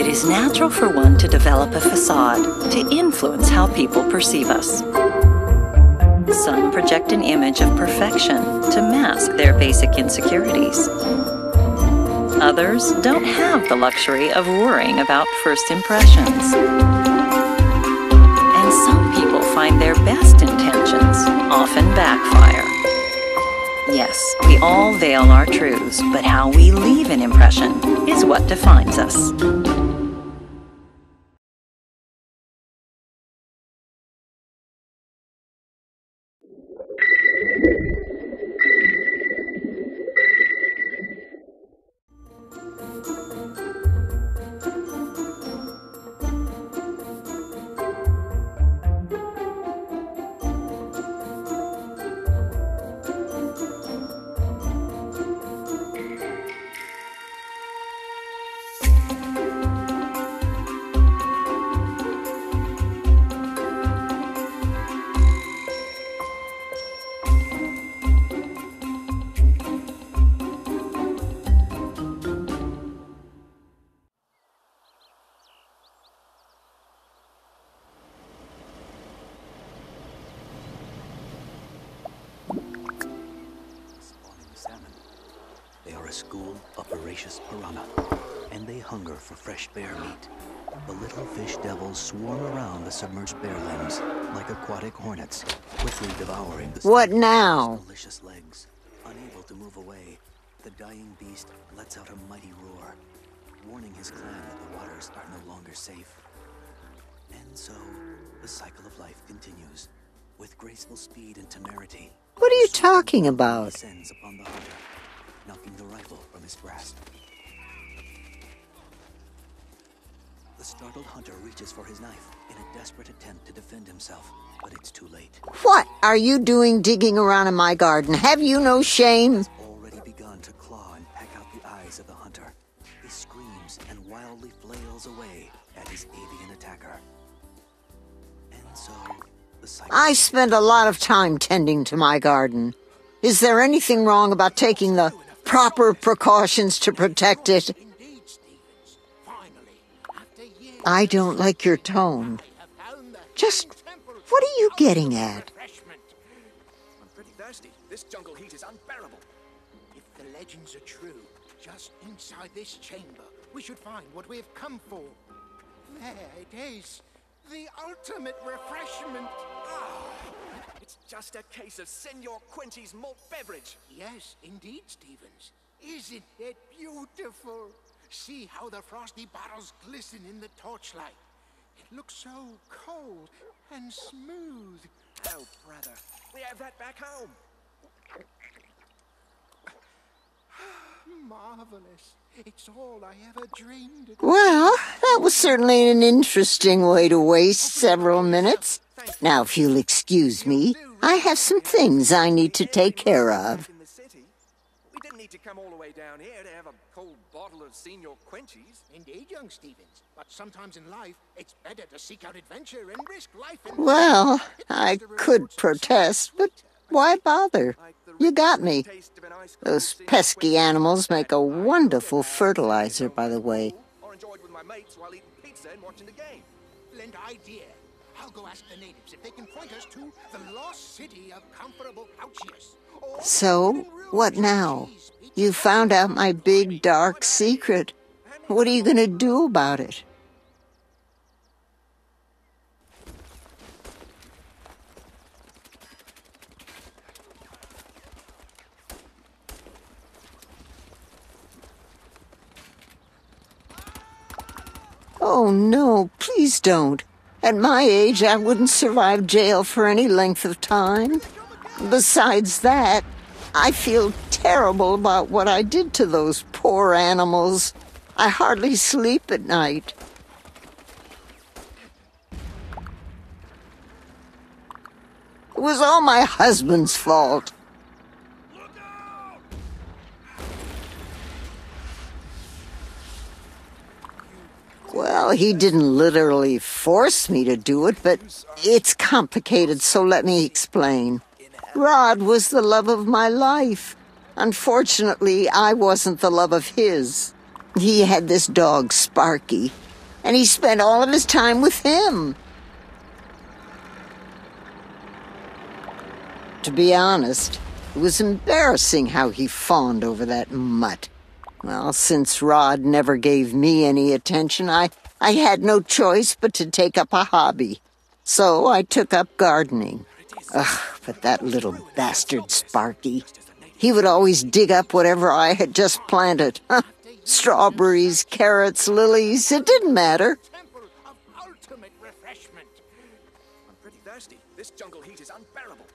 It is natural for one to develop a facade to influence how people perceive us. Some project an image of perfection to mask their basic insecurities. Others don't have the luxury of worrying about first impressions. And some people find their best intentions often backfire. Yes, we all veil our truths, but how we leave an impression is what defines us. School of voracious piranha, and they hunger for fresh bear meat. The little fish devils swarm around the submerged bear limbs like aquatic hornets, quickly devouring the What now? delicious legs. Unable to move away, the dying beast lets out a mighty roar, warning his clan that the waters are no longer safe. And so, the cycle of life continues, with graceful speed and temerity. What are you talking about? Knocking the rifle from his grasp. The startled hunter reaches for his knife in a desperate attempt to defend himself, but it's too late. What are you doing digging around in my garden? Have you no shame? Already begun to claw and peck out the eyes of the hunter. He screams and wildly flails away at his avian attacker. And so. I spend a lot of time tending to my garden. Is there anything wrong about taking the proper precautions to protect it? I don't like your tone. Just what are you getting at? I'm pretty thirsty. This jungle heat is unbearable. If the legends are true, just inside this chamber, we should find what we have come for. There it is. The ultimate refreshment. Ah. It's just a case of Senor Quenty's malt beverage. Yes, indeed, Stevens. Isn't it beautiful? See how the frosty bottles glisten in the torchlight. It looks so cold and smooth. Oh, brother. We have that back home. Marvelous. It's all I ever dreamed of. Well, that was certainly an interesting way to waste several minutes. Now, if you'll excuse me, I have some things I need to take care of. In the city. We didn't need to come all the way down here to have a cold bottle of Senor Quenty's. Indeed, young Stevens. But sometimes in life, it's better to seek out adventure and risk life and Well, I could protest, but why bother? You got me. Those pesky animals make a wonderful fertilizer, by the way. Idea. I'll go ask the natives if they can point us to the lost city of comfortable. So, what now? You found out my big dark secret. What are you going to do about it? Oh no, please don't. At my age, I wouldn't survive jail for any length of time. Besides that, I feel terrible about what I did to those poor animals. I hardly sleep at night. It was all my husband's fault. Well, he didn't literally force me to do it, but it's complicated, so let me explain. Rod was the love of my life. Unfortunately, I wasn't the love of his. He had this dog, Sparky. and he spent all of his time with him. To be honest, it was embarrassing how he fawned over that mutt. Well, since Rod never gave me any attention, I, I had no choice but to take up a hobby. So I took up gardening. Ugh, but that little bastard Sparky. He would always dig up whatever I had just planted. Strawberries, carrots, lilies, it didn't matter. I'm pretty thirsty. This jungle heat is unbearable.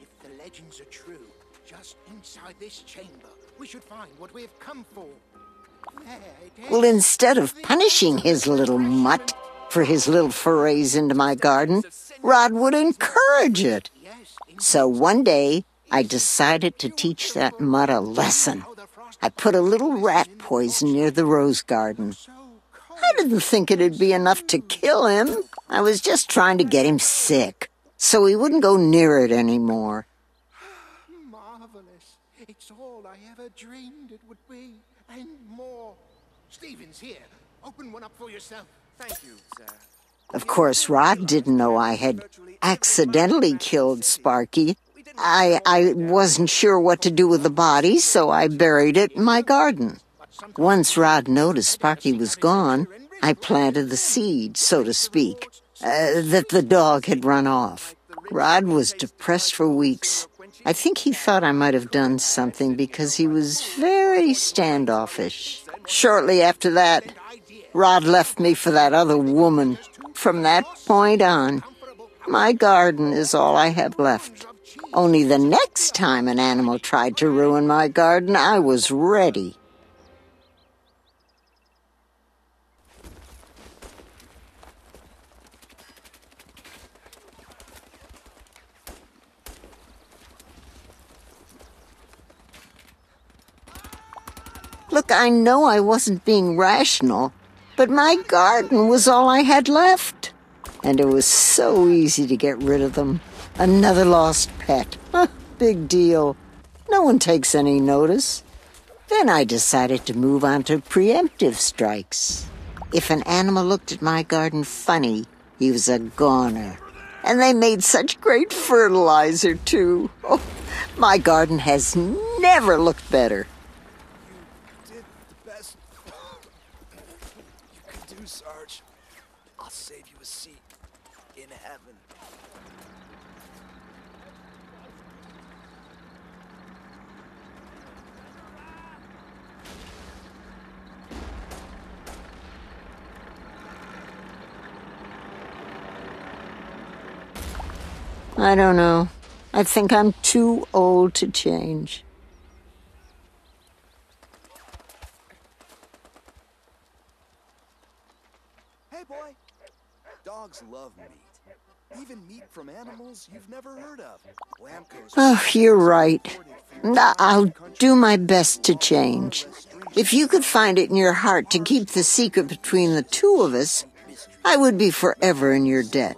If the legends are true, just inside this chamber, we should find what we have come for. There it is. Well, instead of punishing his little mutt for his little forays into my garden, Rod would encourage it. So one day, I decided to teach that mutt a lesson. I put a little rat poison near the rose garden. I didn't think it'd be enough to kill him. I was just trying to get him sick, so he wouldn't go near it anymore. Marvelous. It's all I dreamed it would be, and more. Stevens, here. Open one up for yourself. Thank you, sir. Of course, Rod didn't know I had accidentally killed Sparky. I, I wasn't sure what to do with the body, so I buried it in my garden. Once Rod noticed Sparky was gone, I planted the seed, so to speak, uh, that the dog had run off. Rod was depressed for weeks. I think he thought I might have done something because he was very standoffish. Shortly after that, Rod left me for that other woman. From that point on, my garden is all I have left. Only the next time an animal tried to ruin my garden, I was ready. Look, I know I wasn't being rational, but my garden was all I had left. And it was so easy to get rid of them. Another lost pet. Big deal. No one takes any notice. Then I decided to move on to preemptive strikes. If an animal looked at my garden funny, he was a goner. And they made such great fertilizer, too. Oh, my garden has never looked better. Did the best you could do, Sarge. I'll save you a seat in heaven. I don't know. I think I'm too old to change. Hey, boy. Dogs love meat. Even meat from animals you've never heard of. Lambco's Oh, you're right. I'll do my best to change. If you could find it in your heart to keep the secret between the two of us, I would be forever in your debt.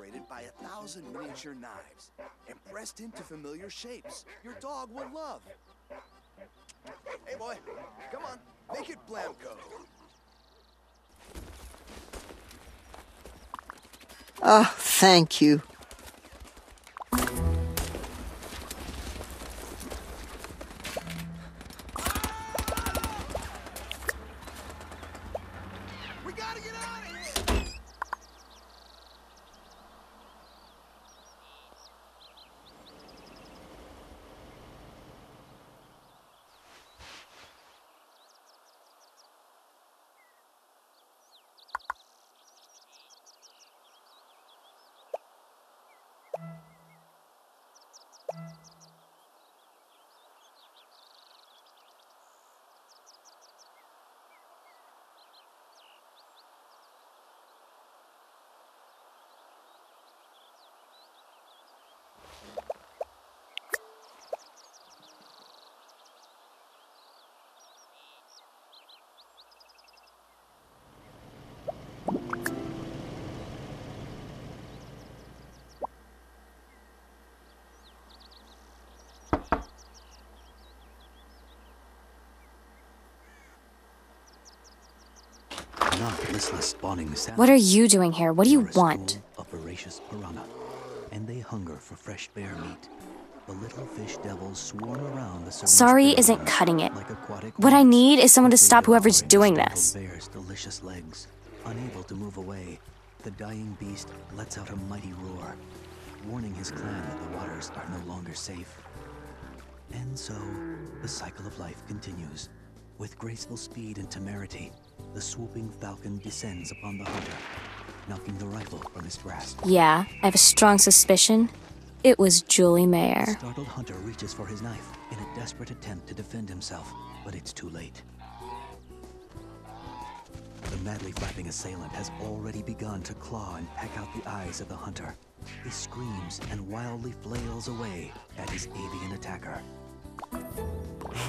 Hey, boy. Come on. Make it Blamco. Oh, thank you. What are you doing here? What do you a want? of voracious piranha, and they hunger for fresh bear meat. The little fish devils swarm around the Sorry isn't cutting it. like What I need is someone to stop whoever's doing this. Bear's delicious legs. Unable to move away, the dying beast lets out a mighty roar, warning his clan that the waters are no longer safe. And so, the cycle of life continues. With graceful speed and temerity, the swooping falcon descends upon the hunter, knocking the rifle from his grasp. Yeah, I have a strong suspicion. It was Julie The Mayer. startled hunter reaches for his knife in a desperate attempt to defend himself, but it's too late. The madly flapping assailant has already begun to claw and peck out the eyes of the hunter. He screams and wildly flails away at his avian attacker.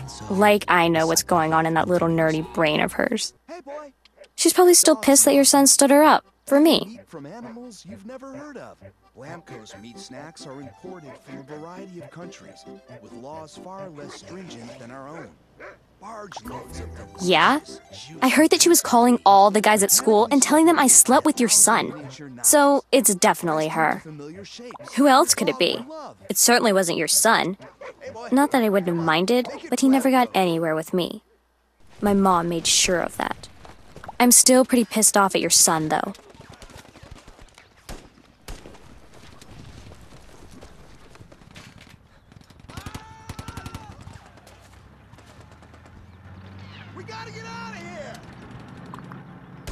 So, Like I know what's going on in that little nerdy brain of hers. Boy. She's probably still pissed that your son stood her up. For me. From animals you've never heard of. Lambco's meat snacks are imported from a variety of countries, with laws far less stringent than our own. Barge loads of. Yeah? I heard that she was calling all the guys at school and telling them I slept with your son. So it's definitely her. Who else could it be? Dog would love. It certainly wasn't your son. Not that I wouldn't have minded, but he never got anywhere with me. My mom made sure of that. I'm still pretty pissed off at your son, though. We gotta get out of here.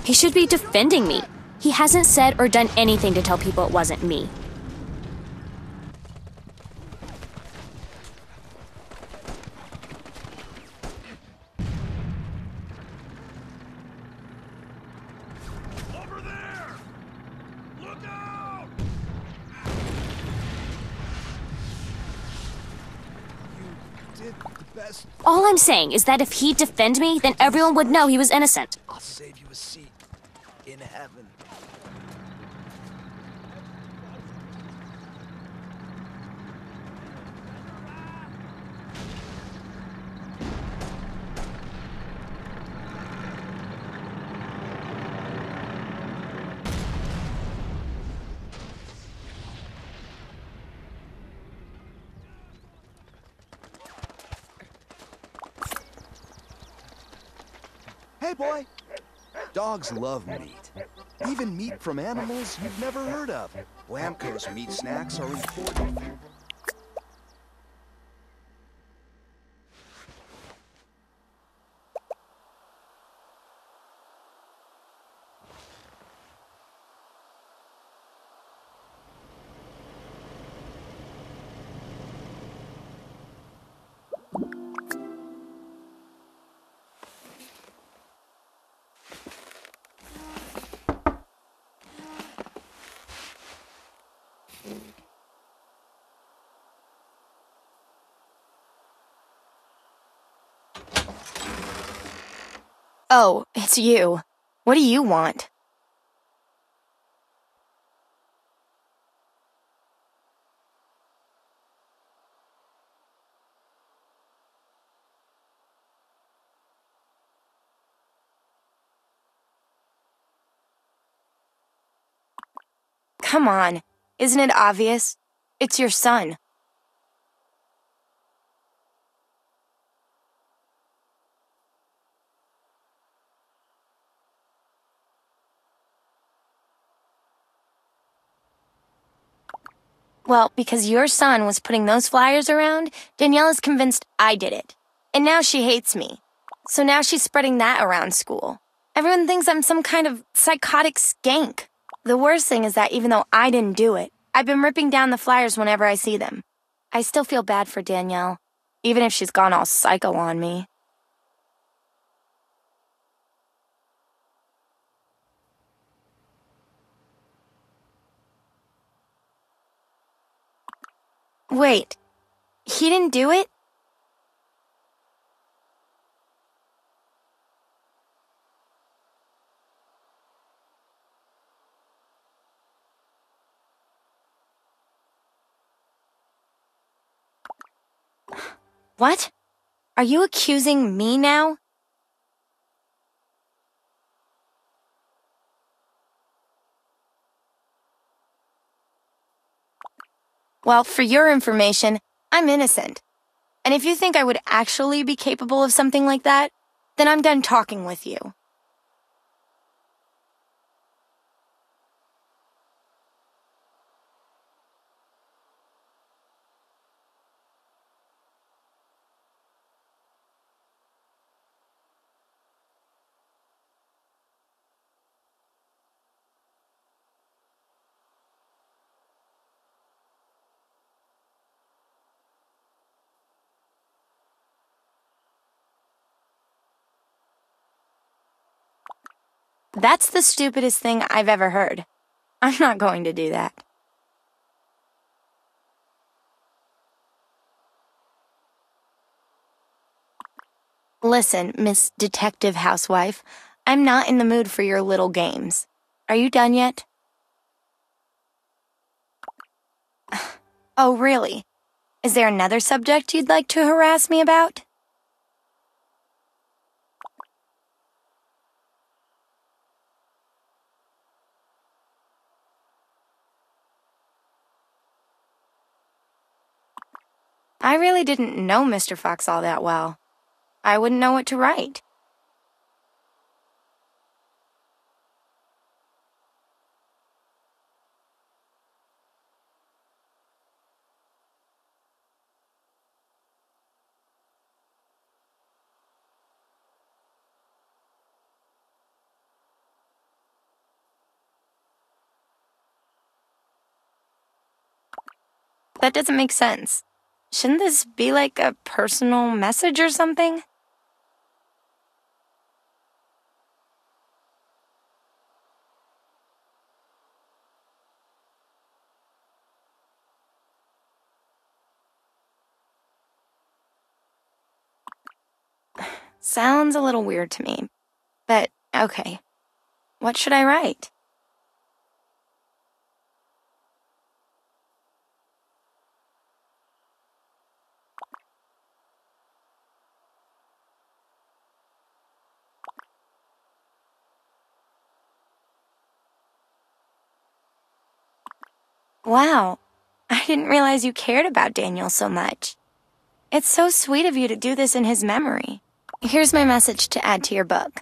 He should be defending me. He hasn't said or done anything to tell people it wasn't me. Over there! Look out! You did the best. All I'm saying is that if he'd defend me, then everyone would know he was innocent. I'll save you a seat in heaven. Hey, boy. Dogs love meat. Even meat from animals you've never heard of. Lambco's meat snacks are imported. Oh, it's you. What do you want? Come on. Isn't it obvious? It's your son. Well, because your son was putting those flyers around, Danielle is convinced I did it. And now she hates me. So now she's spreading that around school. Everyone thinks I'm some kind of psychotic skank. The worst thing is that even though I didn't do it, I've been ripping down the flyers whenever I see them. I still feel bad for Danielle, even if she's gone all psycho on me. Wait, he didn't do it? What? Are you accusing me now? Well, for your information, I'm innocent. And if you think I would actually be capable of something like that, then I'm done talking with you. That's the stupidest thing I've ever heard. I'm not going to do that. Listen, Miss Detective Housewife, I'm not in the mood for your little games. Are you done yet? Oh, really? Is there another subject you'd like to harass me about? I really didn't know Mr. Fox all that well. I wouldn't know what to write. That doesn't make sense. Shouldn't this be like a personal message or something? Sounds a little weird to me, but okay. What should I write? Wow, I didn't realize you cared about Daniel so much. It's so sweet of you to do this in his memory. Here's my message to add to your book.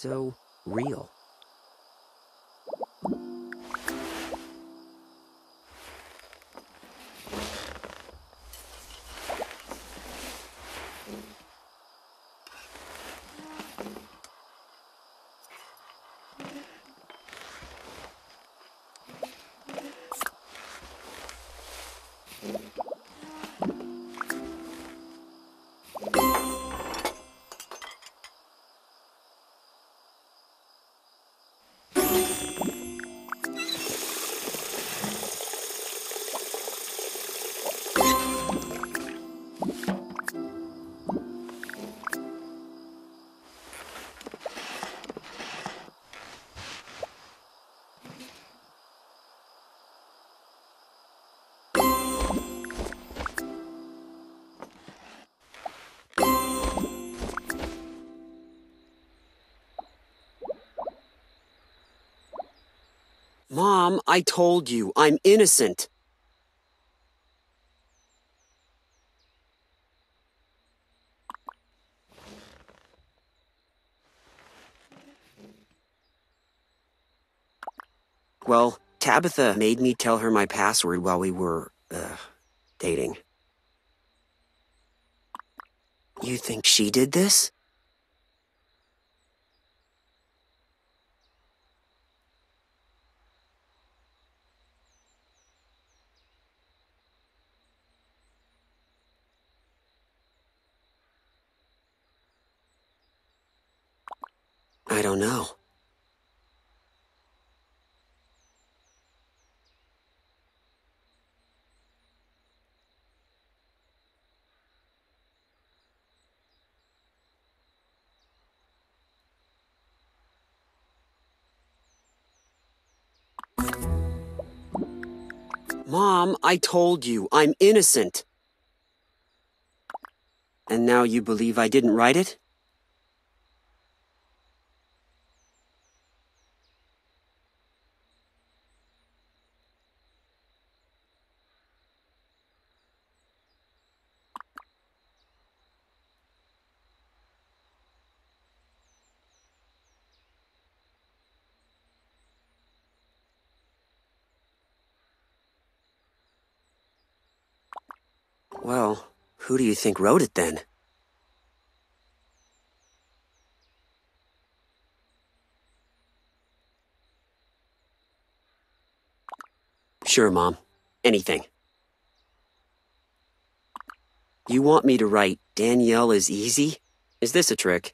so real. Mom, I told you, I'm innocent. Well, Tabitha made me tell her my password while we were, uh, dating. You think she did this? I. Mom, I told you, I'm innocent. And now you believe I didn't write it? Well, who do you think wrote it then? Sure, Mom. Anything. You want me to write Danielle is easy? Is this a trick?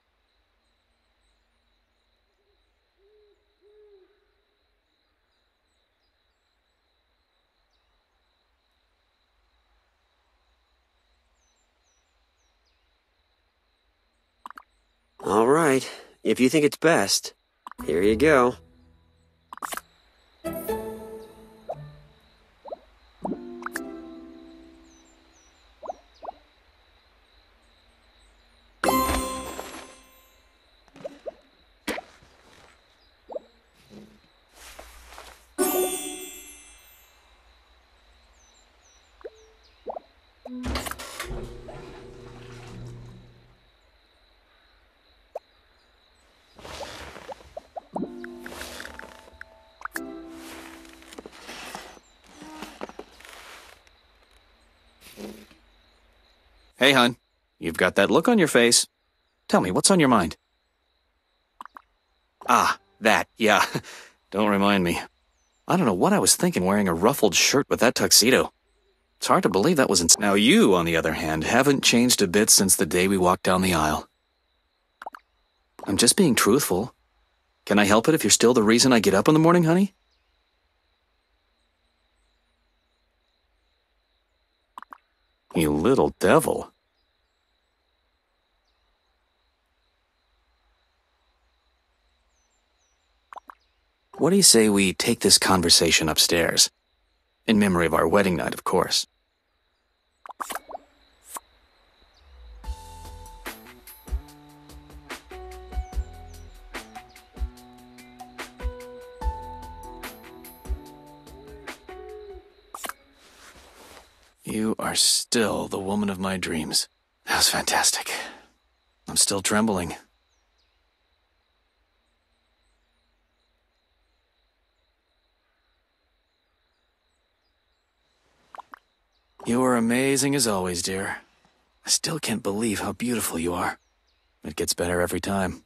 All right. If you think it's best, here you go. Hey, hon. You've got that look on your face. Tell me, what's on your mind? Ah, that, yeah. Don't remind me. I don't know what I was thinking wearing a ruffled shirt with that tuxedo. It's hard to believe that was in. Now, you, on the other hand, haven't changed a bit since the day we walked down the aisle. I'm just being truthful. Can I help it if you're still the reason I get up in the morning, honey? You little devil. What do you say we take this conversation upstairs? In memory of our wedding night, of course. You are still the woman of my dreams. That was fantastic. I'm still trembling. You are amazing as always, dear. I still can't believe how beautiful you are. It gets better every time.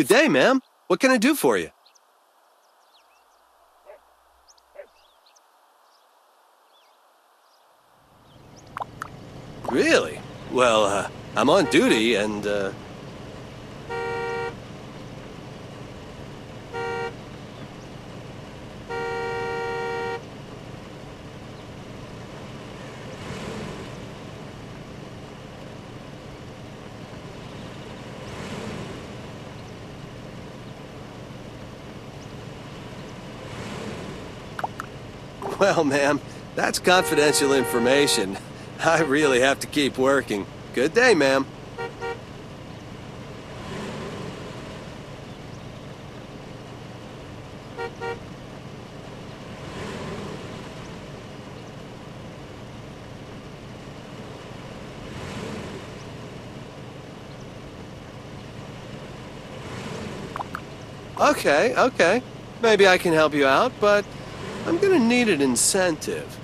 Good day, ma'am. What can I do for you? Really? Well, uh, I'm on duty and, uh... Well, ma'am, that's confidential information. I really have to keep working. Good day, ma'am. Okay, okay. Maybe I can help you out, but I'm gonna need an incentive.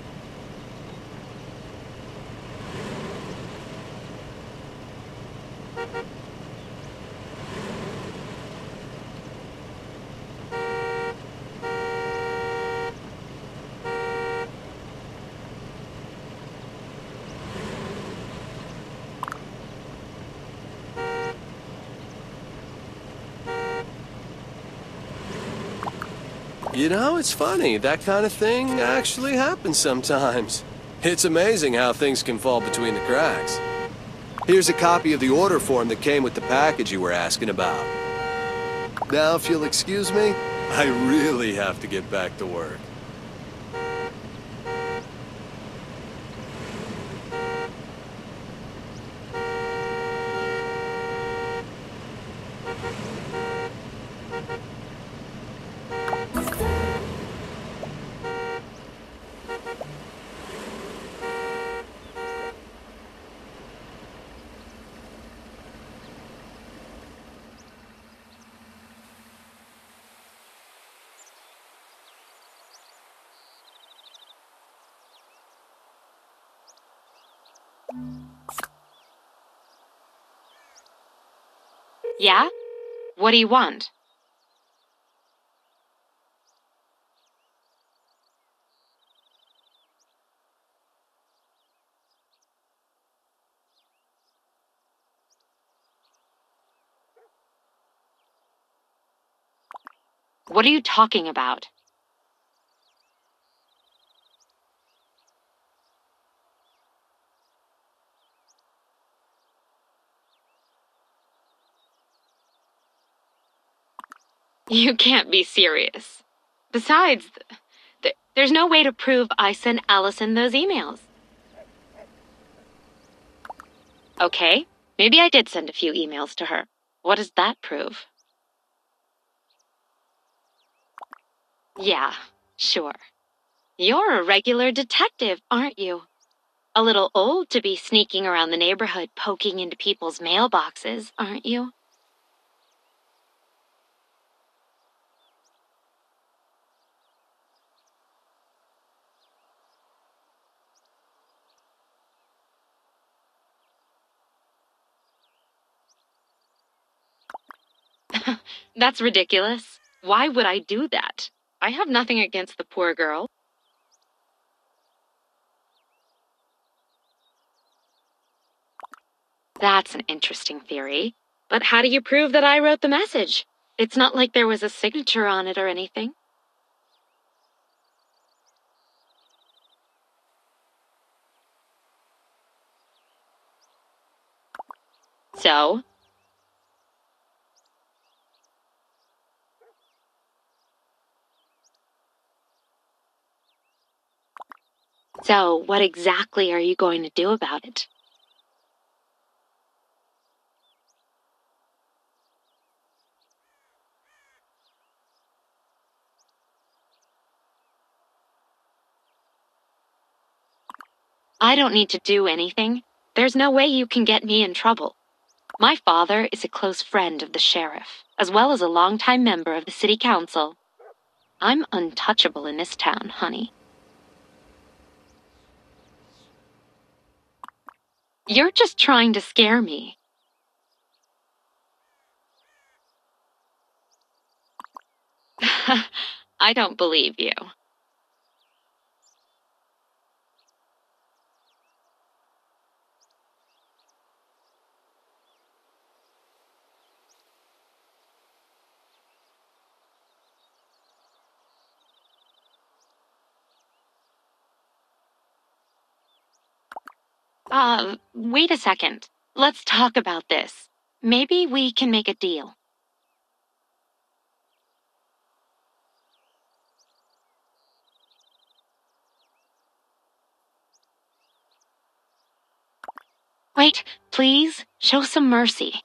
You know, it's funny. That kind of thing actually happens sometimes. It's amazing how things can fall between the cracks. Here's a copy of the order form that came with the package you were asking about. Now, if you'll excuse me, I really have to get back to work. Yeah? What do you want? What are you talking about? You can't be serious. Besides, th there's no way to prove I sent Allison those emails. Okay, maybe I did send a few emails to her. What does that prove? Yeah, sure. You're a regular detective, aren't you? A little old to be sneaking around the neighborhood poking into people's mailboxes, aren't you? That's ridiculous. Why would I do that? I have nothing against the poor girl. That's an interesting theory. But how do you prove that I wrote the message? It's not like there was a signature on it or anything. So, So, what exactly are you going to do about it? I don't need to do anything. There's no way you can get me in trouble. My father is a close friend of the sheriff, as well as a longtime member of the city council. I'm untouchable in this town, honey. You're just trying to scare me. I don't believe you. Uh, wait a second. Let's talk about this. Maybe we can make a deal. Wait, please, show some mercy.